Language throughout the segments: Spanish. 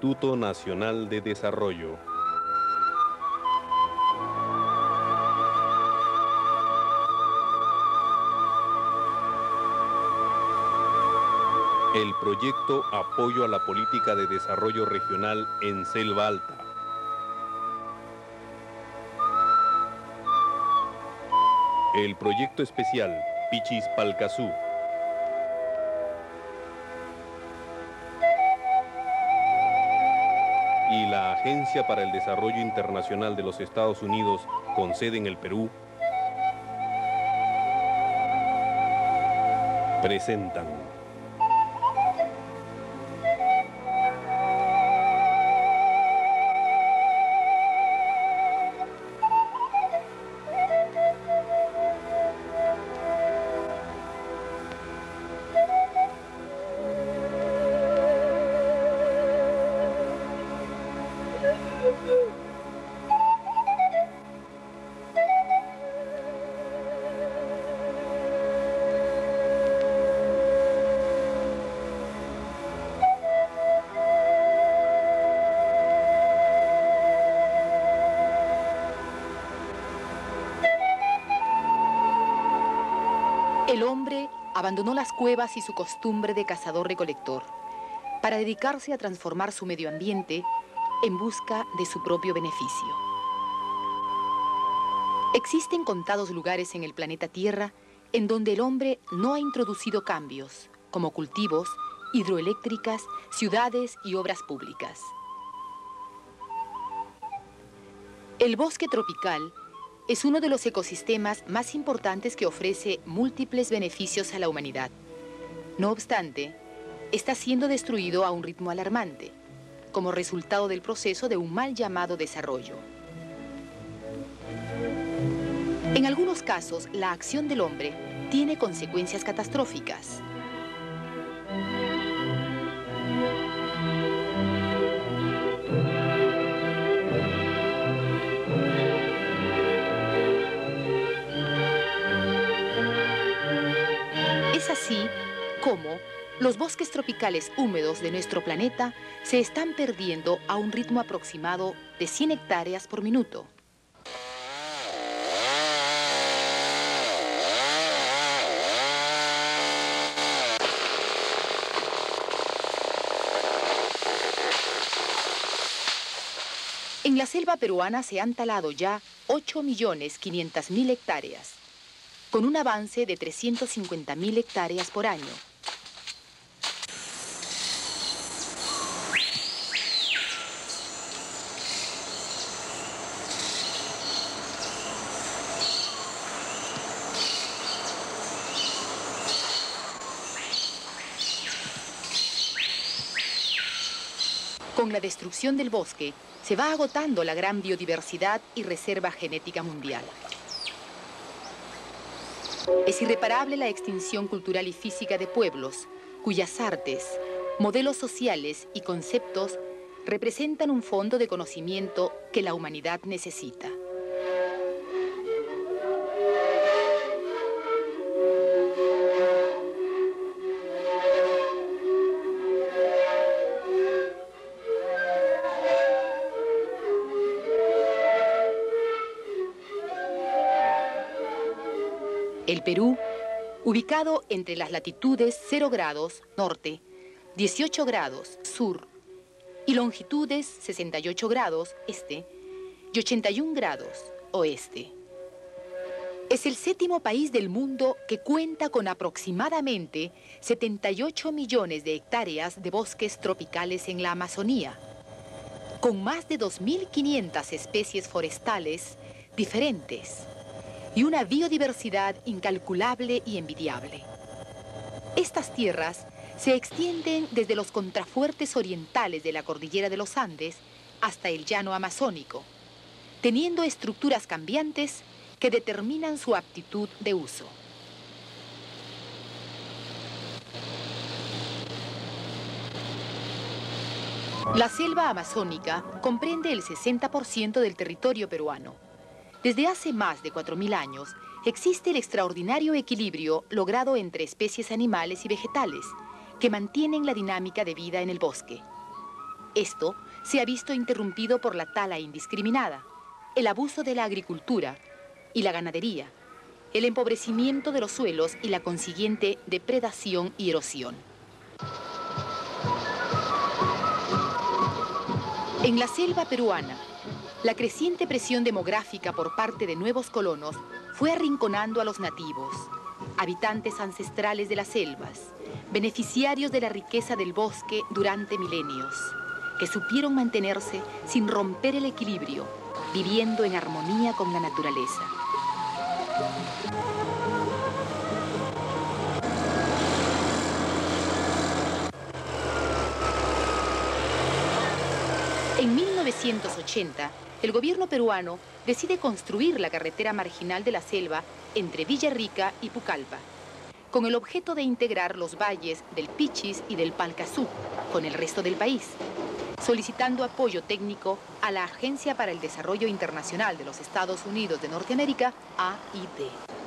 Instituto Nacional de Desarrollo. El proyecto Apoyo a la Política de Desarrollo Regional en Selva Alta. El proyecto especial Pichis Palcazú. Y la Agencia para el Desarrollo Internacional de los Estados Unidos, con sede en el Perú, presentan. Abandonó las cuevas y su costumbre de cazador-recolector para dedicarse a transformar su medio ambiente en busca de su propio beneficio. Existen contados lugares en el planeta Tierra en donde el hombre no ha introducido cambios, como cultivos, hidroeléctricas, ciudades y obras públicas. El bosque tropical es uno de los ecosistemas más importantes que ofrece múltiples beneficios a la humanidad. No obstante, está siendo destruido a un ritmo alarmante, como resultado del proceso de un mal llamado desarrollo. En algunos casos, la acción del hombre tiene consecuencias catastróficas. Como los bosques tropicales húmedos de nuestro planeta se están perdiendo a un ritmo aproximado de 100 hectáreas por minuto. En la selva peruana se han talado ya 8.500.000 hectáreas, con un avance de 350.000 hectáreas por año. Con la destrucción del bosque, se va agotando la gran biodiversidad y reserva genética mundial. Es irreparable la extinción cultural y física de pueblos, cuyas artes, modelos sociales y conceptos representan un fondo de conocimiento que la humanidad necesita. Perú, ubicado entre las latitudes 0 grados norte, 18 grados sur y longitudes 68 grados este y 81 grados oeste. Es el séptimo país del mundo que cuenta con aproximadamente 78 millones de hectáreas de bosques tropicales en la Amazonía, con más de 2.500 especies forestales diferentes y una biodiversidad incalculable y envidiable. Estas tierras se extienden desde los contrafuertes orientales de la cordillera de los Andes hasta el llano amazónico, teniendo estructuras cambiantes que determinan su aptitud de uso. La selva amazónica comprende el 60% del territorio peruano. Desde hace más de 4.000 años, existe el extraordinario equilibrio logrado entre especies animales y vegetales que mantienen la dinámica de vida en el bosque. Esto se ha visto interrumpido por la tala indiscriminada, el abuso de la agricultura y la ganadería, el empobrecimiento de los suelos y la consiguiente depredación y erosión. En la selva peruana, la creciente presión demográfica por parte de nuevos colonos fue arrinconando a los nativos, habitantes ancestrales de las selvas, beneficiarios de la riqueza del bosque durante milenios, que supieron mantenerse sin romper el equilibrio, viviendo en armonía con la naturaleza. En 1980, el gobierno peruano decide construir la carretera marginal de la selva entre Villarrica y Pucallpa, con el objeto de integrar los valles del Pichis y del Palcazú con el resto del país, solicitando apoyo técnico a la Agencia para el Desarrollo Internacional de los Estados Unidos de Norteamérica, AID.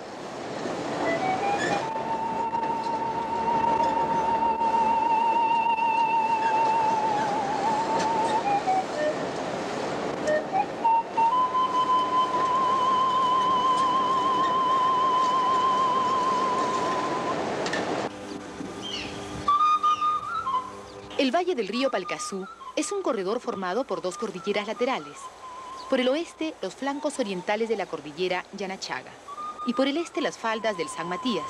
El valle del río Palcazú es un corredor formado por dos cordilleras laterales. Por el oeste, los flancos orientales de la cordillera Yanachaga y por el este las faldas del San Matías.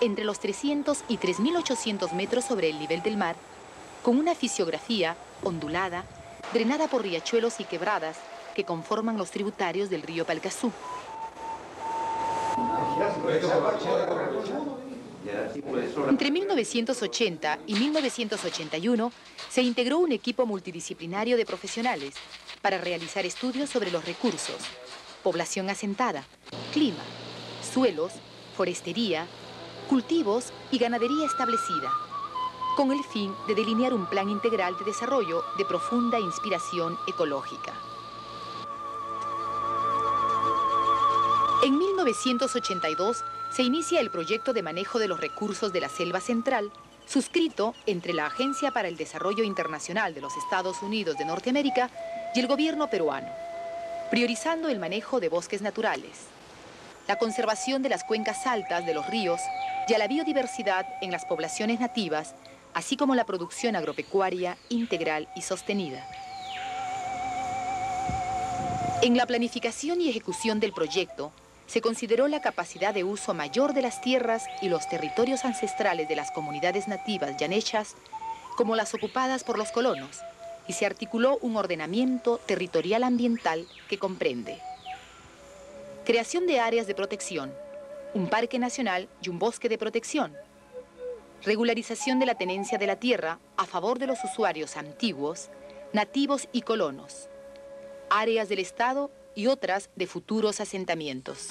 Entre los 300 y 3.800 metros sobre el nivel del mar, con una fisiografía ondulada, drenada por riachuelos y quebradas que conforman los tributarios del río Palcazú. Entre 1980 y 1981 se integró un equipo multidisciplinario de profesionales para realizar estudios sobre los recursos, población asentada, clima, suelos, forestería, cultivos y ganadería establecida, con el fin de delinear un plan integral de desarrollo de profunda inspiración ecológica. En 1982 se inicia el proyecto de manejo de los recursos de la selva central, suscrito entre la Agencia para el Desarrollo Internacional de los Estados Unidos de Norteamérica y el gobierno peruano, priorizando el manejo de bosques naturales, la conservación de las cuencas altas de los ríos y a la biodiversidad en las poblaciones nativas, así como la producción agropecuaria integral y sostenida. En la planificación y ejecución del proyecto, se consideró la capacidad de uso mayor de las tierras y los territorios ancestrales de las comunidades nativas yanechas como las ocupadas por los colonos y se articuló un ordenamiento territorial ambiental que comprende creación de áreas de protección, un parque nacional y un bosque de protección, regularización de la tenencia de la tierra a favor de los usuarios antiguos, nativos y colonos, áreas del Estado y otras de futuros asentamientos.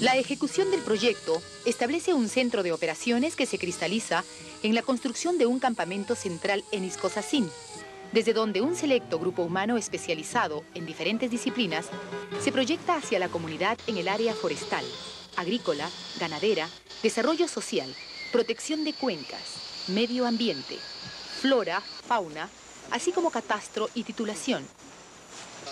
La ejecución del proyecto establece un centro de operaciones que se cristaliza en la construcción de un campamento central en Iscosacín, desde donde un selecto grupo humano especializado en diferentes disciplinas se proyecta hacia la comunidad en el área forestal, agrícola, ganadera, desarrollo social, protección de cuencas, medio ambiente, flora, fauna, así como catastro y titulación.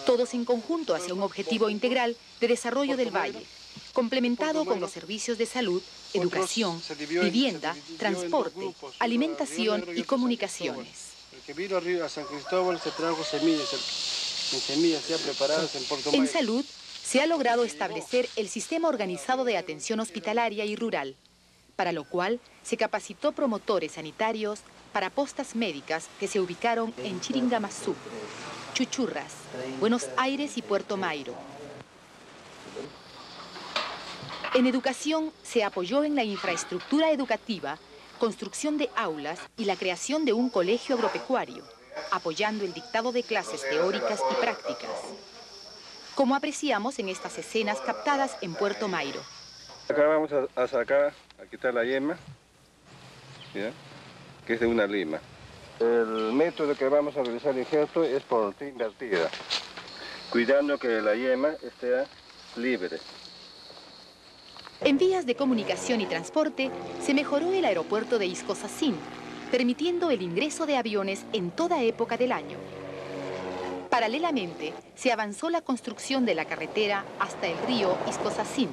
Todos en conjunto hacia un objetivo integral de desarrollo del valle, complementado con los servicios de salud, educación, vivienda, transporte, alimentación y comunicaciones. El que vino arriba a San Cristóbal se trajo semillas, en semillas ya preparadas en Puerto En salud, se ha logrado establecer el sistema organizado de atención hospitalaria y rural, para lo cual se capacitó promotores sanitarios para postas médicas que se ubicaron en Chiringamazú, Chuchurras, Buenos Aires y Puerto Mairo. En educación se apoyó en la infraestructura educativa, construcción de aulas y la creación de un colegio agropecuario, apoyando el dictado de clases teóricas y prácticas, como apreciamos en estas escenas captadas en Puerto Mairo. Acá vamos a, sacar, a quitar la yema, que es de una lima. El método que vamos a realizar el injerto es por invertida, cuidando que la yema esté libre. En vías de comunicación y transporte, se mejoró el aeropuerto de Iscosacín, permitiendo el ingreso de aviones en toda época del año. Paralelamente, se avanzó la construcción de la carretera hasta el río Iscosacín.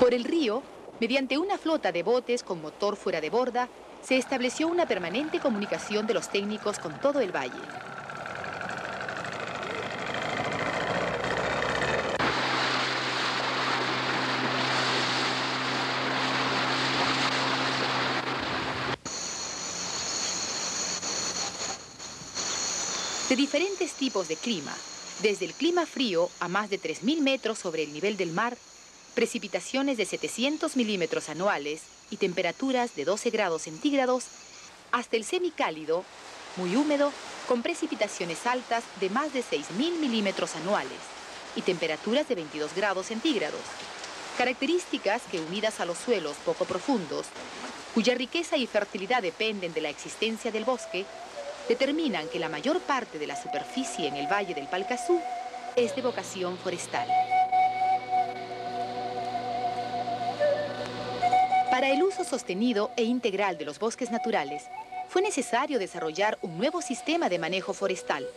Por el río, mediante una flota de botes con motor fuera de borda, se estableció una permanente comunicación de los técnicos con todo el valle. de diferentes tipos de clima, desde el clima frío a más de 3.000 metros sobre el nivel del mar, precipitaciones de 700 milímetros anuales y temperaturas de 12 grados centígrados, hasta el semicálido, muy húmedo, con precipitaciones altas de más de 6.000 milímetros anuales y temperaturas de 22 grados centígrados. Características que unidas a los suelos poco profundos, cuya riqueza y fertilidad dependen de la existencia del bosque, determinan que la mayor parte de la superficie en el Valle del Palcazú es de vocación forestal. Para el uso sostenido e integral de los bosques naturales, fue necesario desarrollar un nuevo sistema de manejo forestal,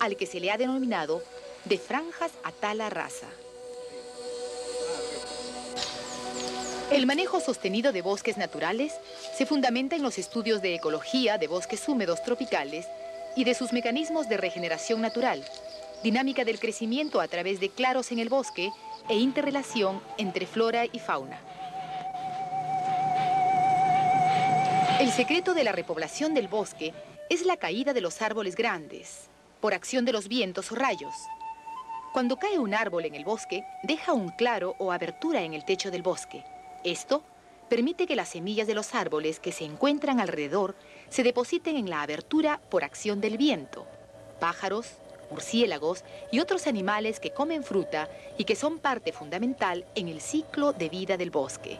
al que se le ha denominado de franjas a tala rasa. El manejo sostenido de bosques naturales se fundamenta en los estudios de ecología de bosques húmedos tropicales y de sus mecanismos de regeneración natural, dinámica del crecimiento a través de claros en el bosque e interrelación entre flora y fauna. El secreto de la repoblación del bosque es la caída de los árboles grandes, por acción de los vientos o rayos. Cuando cae un árbol en el bosque, deja un claro o abertura en el techo del bosque. Esto permite que las semillas de los árboles que se encuentran alrededor se depositen en la abertura por acción del viento. Pájaros, murciélagos y otros animales que comen fruta y que son parte fundamental en el ciclo de vida del bosque.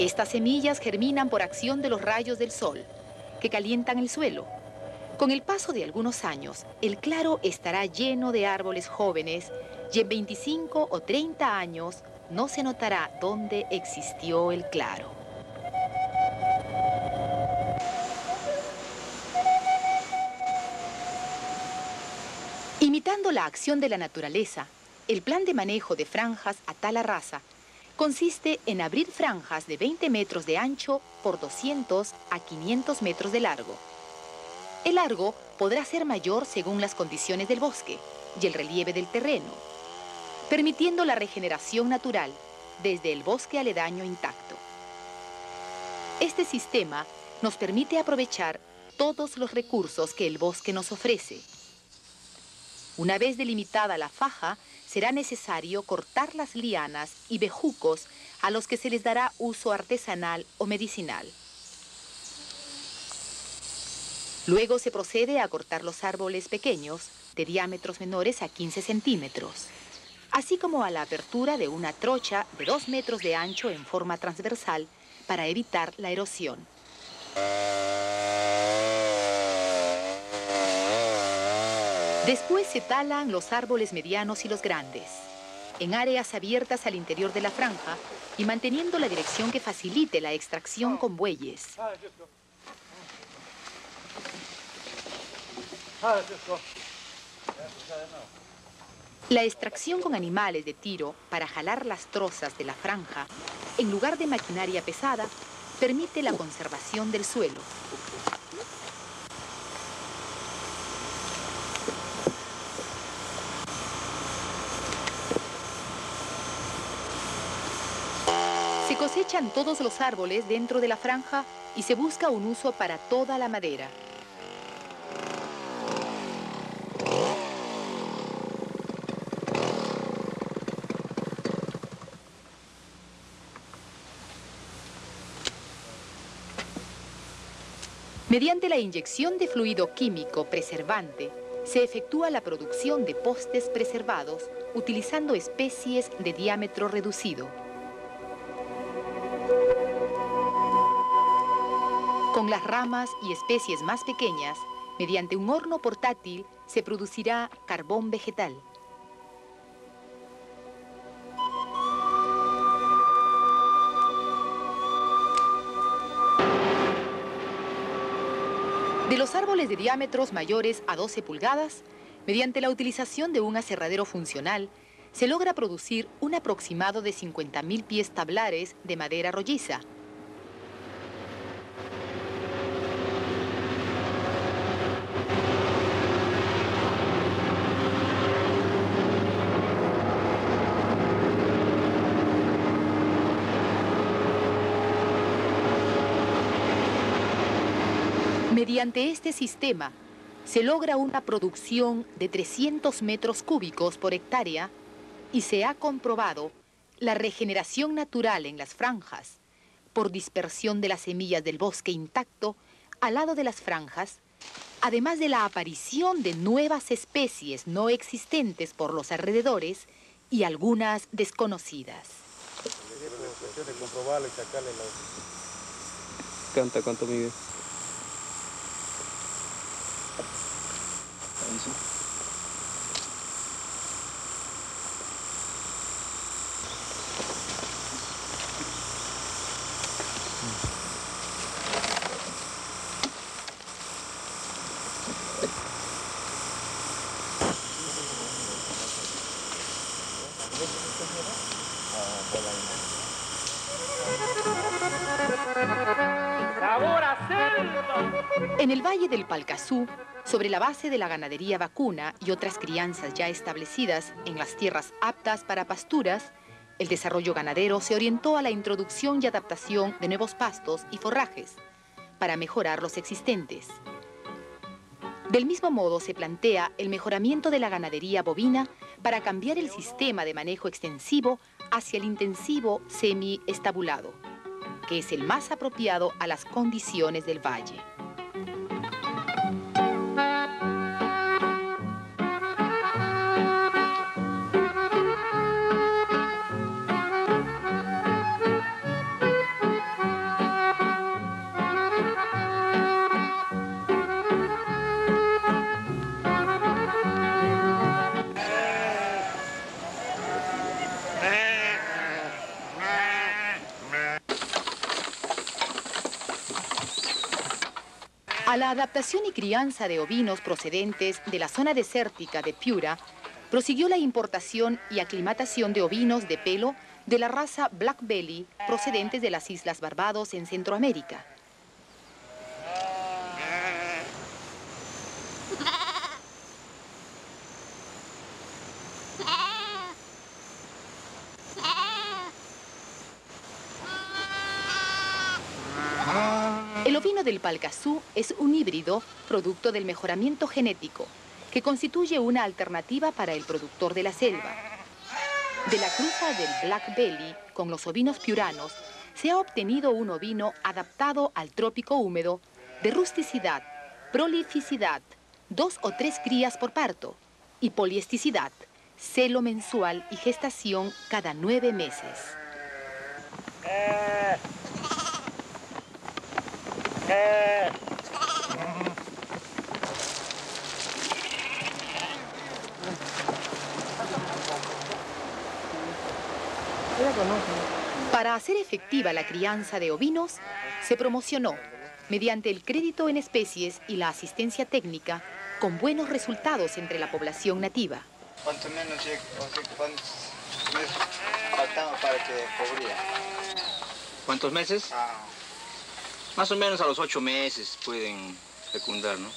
Estas semillas germinan por acción de los rayos del sol, que calientan el suelo. Con el paso de algunos años, el claro estará lleno de árboles jóvenes y en 25 o 30 años no se notará dónde existió el claro. Imitando la acción de la naturaleza, el plan de manejo de franjas a tala rasa consiste en abrir franjas de 20 metros de ancho por 200 a 500 metros de largo. El largo podrá ser mayor según las condiciones del bosque y el relieve del terreno, permitiendo la regeneración natural desde el bosque aledaño intacto. Este sistema nos permite aprovechar todos los recursos que el bosque nos ofrece. Una vez delimitada la faja, será necesario cortar las lianas y bejucos a los que se les dará uso artesanal o medicinal. Luego se procede a cortar los árboles pequeños, de diámetros menores a 15 centímetros así como a la apertura de una trocha de 2 metros de ancho en forma transversal para evitar la erosión. Después se talan los árboles medianos y los grandes, en áreas abiertas al interior de la franja y manteniendo la dirección que facilite la extracción con bueyes. La extracción con animales de tiro para jalar las trozas de la franja, en lugar de maquinaria pesada, permite la conservación del suelo. Cosechan todos los árboles dentro de la franja y se busca un uso para toda la madera. Mediante la inyección de fluido químico preservante, se efectúa la producción de postes preservados utilizando especies de diámetro reducido. Con las ramas y especies más pequeñas, mediante un horno portátil se producirá carbón vegetal. De los árboles de diámetros mayores a 12 pulgadas, mediante la utilización de un aserradero funcional, se logra producir un aproximado de 50.000 pies tablares de madera rolliza, Mediante este sistema se logra una producción de 300 metros cúbicos por hectárea y se ha comprobado la regeneración natural en las franjas por dispersión de las semillas del bosque intacto al lado de las franjas, además de la aparición de nuevas especies no existentes por los alrededores y algunas desconocidas. Canta, cuánto mide. Sobre la base de la ganadería vacuna y otras crianzas ya establecidas en las tierras aptas para pasturas, el desarrollo ganadero se orientó a la introducción y adaptación de nuevos pastos y forrajes para mejorar los existentes. Del mismo modo se plantea el mejoramiento de la ganadería bovina para cambiar el sistema de manejo extensivo hacia el intensivo semi-estabulado, que es el más apropiado a las condiciones del valle. Adaptación y crianza de ovinos procedentes de la zona desértica de Piura, prosiguió la importación y aclimatación de ovinos de pelo de la raza Black Belly procedentes de las Islas Barbados en Centroamérica. El ovino del Palcazú es un híbrido producto del mejoramiento genético que constituye una alternativa para el productor de la selva. De la cruza del Black Belly con los ovinos piuranos se ha obtenido un ovino adaptado al trópico húmedo de rusticidad, prolificidad, dos o tres crías por parto y poliesticidad, celo mensual y gestación cada nueve meses. Para hacer efectiva la crianza de ovinos, se promocionó, mediante el crédito en especies y la asistencia técnica, con buenos resultados entre la población nativa. ¿Cuánto menos, cuántos meses faltaba para que cubría? ¿Cuántos meses? Ah, Más o menos a los ocho meses pueden fecundar, ¿no?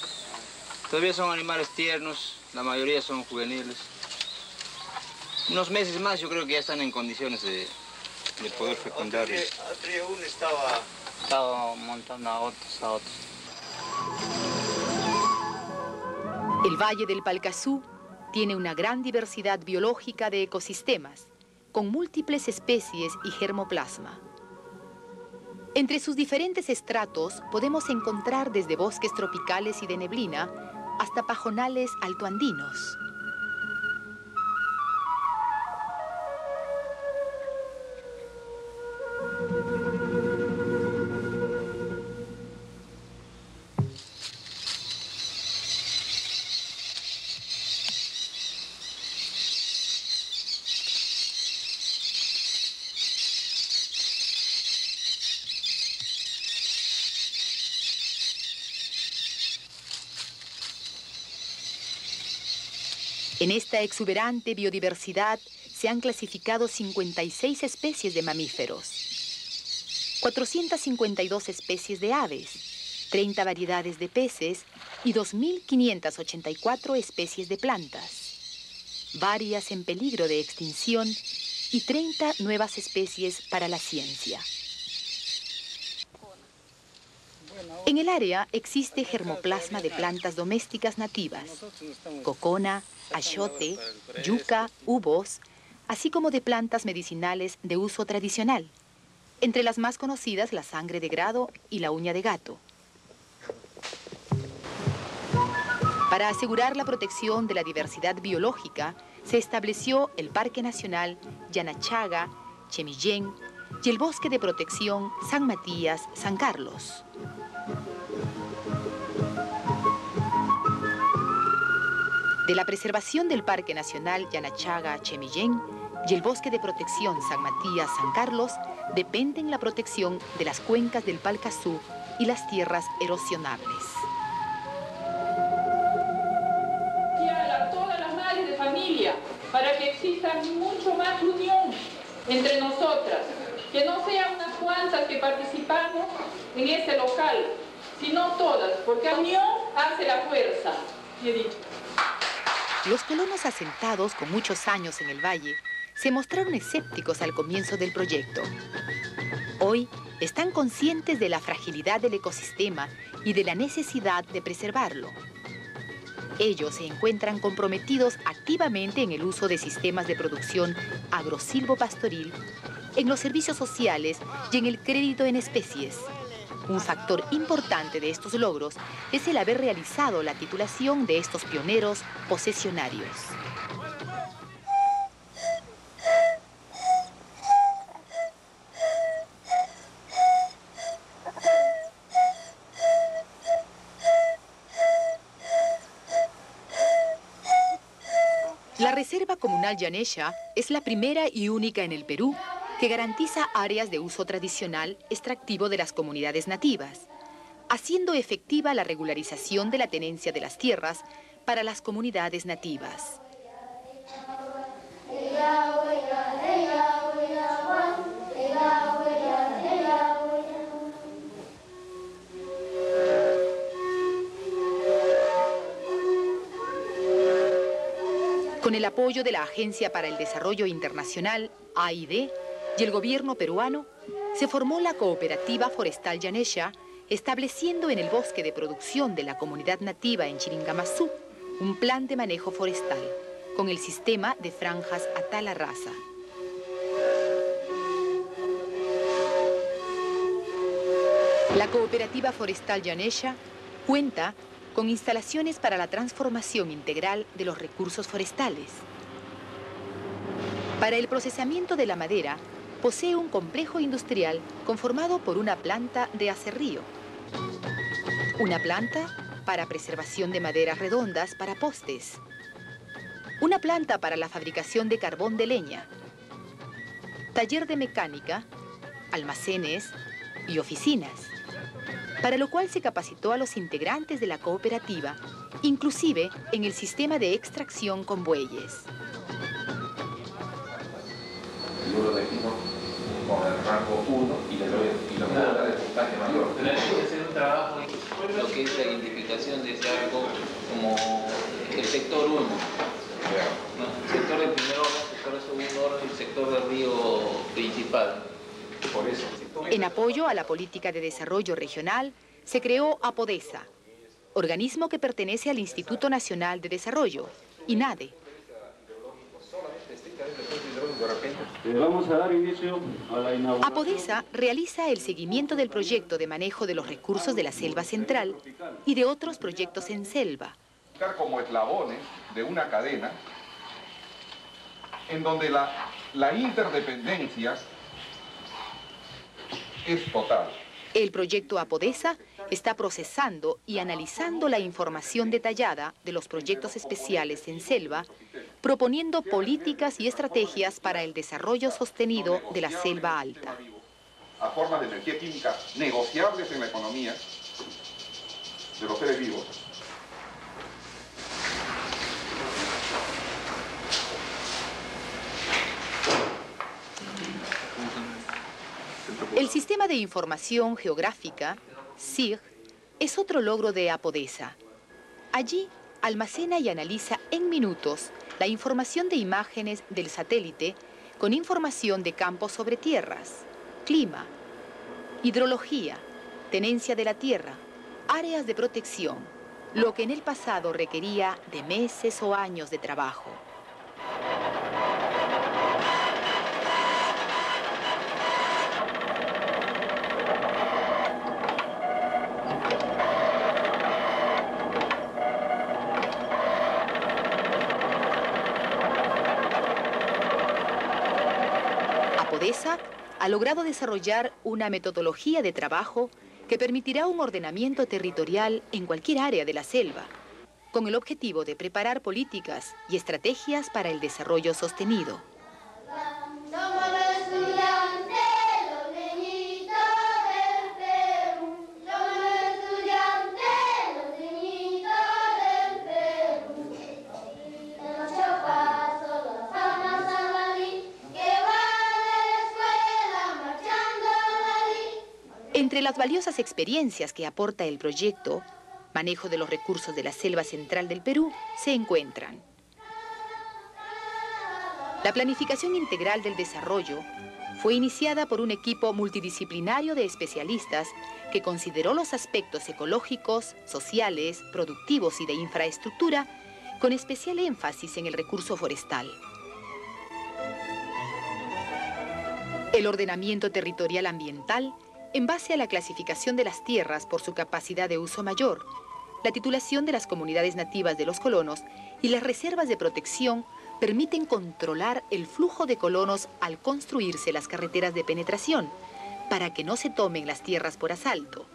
Todavía son animales tiernos, la mayoría son juveniles. Unos meses más yo creo que ya están en condiciones de, de poder fecundar. otro día, otro día uno estaba... Estaba montando a otros, a otros. El Valle del Palcazú tiene una gran diversidad biológica de ecosistemas, con múltiples especies y germoplasma. Entre sus diferentes estratos podemos encontrar desde bosques tropicales y de neblina hasta pajonales altoandinos. En esta exuberante biodiversidad se han clasificado 56 especies de mamíferos, 452 especies de aves, 30 variedades de peces y 2.584 especies de plantas, varias en peligro de extinción y 30 nuevas especies para la ciencia. En el área existe germoplasma de plantas domésticas nativas, cocona, achote, yuca, uvos, así como de plantas medicinales de uso tradicional, entre las más conocidas la sangre de grado y la uña de gato. Para asegurar la protección de la diversidad biológica, se estableció el Parque Nacional Yanachaga, Chemillén y el Bosque de Protección San Matías, San Carlos. De la preservación del Parque Nacional Yanachaga-Chemillén y el Bosque de Protección San Matías San Carlos dependen la protección de las cuencas del Palcazú y las tierras erosionables. Y a todas las madres de familia para que exista mucho más unión entre nosotras, que no sean unas cuantas que participamos en este local, sino todas, porque la unión hace la fuerza. He dicho. Los colonos asentados con muchos años en el valle se mostraron escépticos al comienzo del proyecto. Hoy están conscientes de la fragilidad del ecosistema y de la necesidad de preservarlo. Ellos se encuentran comprometidos activamente en el uso de sistemas de producción agrosilvopastoril, en los servicios sociales y en el crédito en especies. Un factor importante de estos logros es el haber realizado la titulación de estos pioneros posesionarios. La Reserva Comunal Yanesha es la primera y única en el Perú que garantiza áreas de uso tradicional extractivo de las comunidades nativas, haciendo efectiva la regularización de la tenencia de las tierras para las comunidades nativas. Con el apoyo de la Agencia para el Desarrollo Internacional, AID, y el gobierno peruano, se formó la cooperativa forestal Yanesha, estableciendo en el bosque de producción de la comunidad nativa en Chiringamazú un plan de manejo forestal con el sistema de franjas a tala rasa. La cooperativa forestal Yanesha cuenta con instalaciones para la transformación integral de los recursos forestales. Para el procesamiento de la madera, posee un complejo industrial conformado por una planta de acerrío, una planta para preservación de maderas redondas para postes, una planta para la fabricación de carbón de leña, taller de mecánica, almacenes y oficinas, para lo cual se capacitó a los integrantes de la cooperativa, inclusive en el sistema de extracción con bueyes. Con el rango 1 y le doy y lo claro. de puntaje mayor. Pero hay que hacer un trabajo lo que es la identificación de ese algo como el sector 1. ¿no? El sector del primer orden, el sector del segundo orden y el sector del río principal. Por eso. En apoyo a la política de desarrollo regional, se creó APODESA, organismo que pertenece al Instituto Nacional de Desarrollo, INADE, Vamos a dar inicio a la inauguración. Apodesa realiza el seguimiento del proyecto de manejo de los recursos de la selva central y de otros proyectos en selva. Como eslabones de una cadena en donde la, la interdependencia es total. El proyecto Apodesa está procesando y analizando la información detallada de los proyectos especiales en selva, proponiendo políticas y estrategias para el desarrollo sostenido de la selva alta. A formas de energía química negociables en la economía de los seres vivos. El Sistema de Información Geográfica, SIG, es otro logro de Apodesa. Allí almacena y analiza en minutos la información de imágenes del satélite con información de campos sobre tierras, clima, hidrología, tenencia de la tierra, áreas de protección, lo que en el pasado requería de meses o años de trabajo. Ha logrado desarrollar una metodología de trabajo que permitirá un ordenamiento territorial en cualquier área de la selva, con el objetivo de preparar políticas y estrategias para el desarrollo sostenido. Las valiosas experiencias que aporta el proyecto, manejo de los recursos de la selva central del Perú, se encuentran la planificación integral del desarrollo fue iniciada por un equipo multidisciplinario de especialistas que consideró los aspectos ecológicos, sociales, productivos y de infraestructura con especial énfasis en el recurso forestal. El ordenamiento territorial ambiental en base a la clasificación de las tierras por su capacidad de uso mayor, la titulación de las comunidades nativas de los colonos y las reservas de protección permiten controlar el flujo de colonos al construirse las carreteras de penetración, para que no se tomen las tierras por asalto.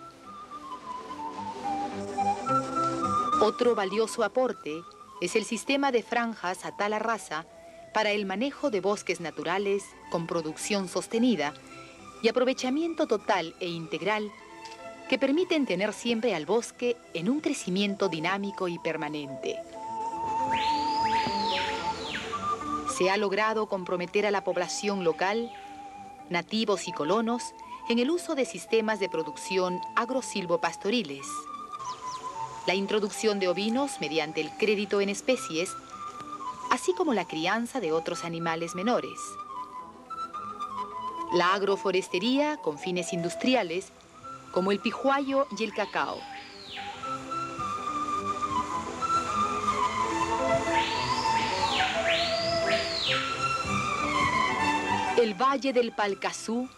Otro valioso aporte es el sistema de franjas a tala rasa para el manejo de bosques naturales con producción sostenida y aprovechamiento total e integral que permiten tener siempre al bosque en un crecimiento dinámico y permanente. Se ha logrado comprometer a la población local, nativos y colonos, en el uso de sistemas de producción agrosilvopastoriles. La introducción de ovinos mediante el crédito en especies, así como la crianza de otros animales menores la agroforestería con fines industriales, como el pijuayo y el cacao. El Valle del Palcazú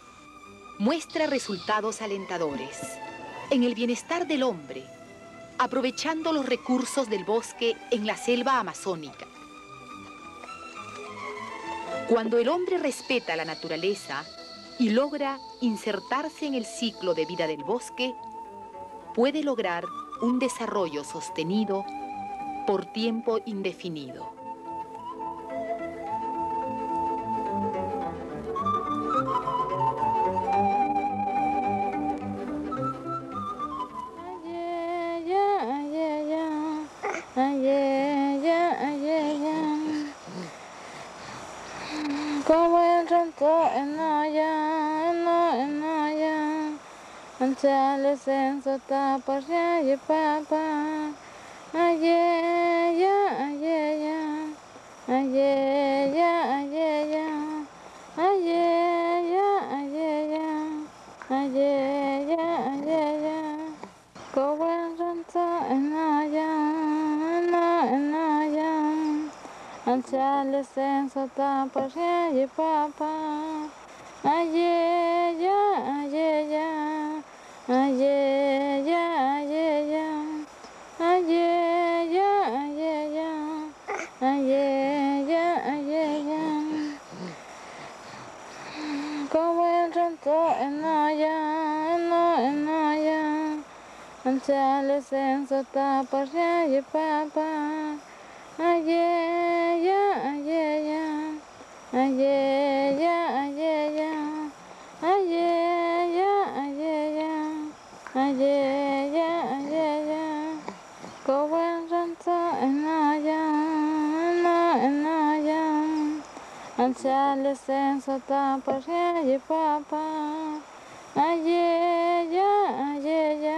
muestra resultados alentadores en el bienestar del hombre, aprovechando los recursos del bosque en la selva amazónica. Cuando el hombre respeta la naturaleza, y logra insertarse en el ciclo de vida del bosque, puede lograr un desarrollo sostenido por tiempo indefinido. Chale senso tapa ye papa. Aye ya aye ya. Aye ya aye ya. Aye ya aye ya. Aye ya aye ya. Go ranta enaya na enaya. Chale senso tapa ye papa. Aye ya aye ya. Aye, ya, aye, ya. Aye, ya, aye, ya. Aye, ya, aye, ya. Como el ranto en aya, no en aya. Anchale senso tapa, y papa. Aye, ya, aye, ya. Aye, ya, adolescent sota por ye papa aye ya aye ya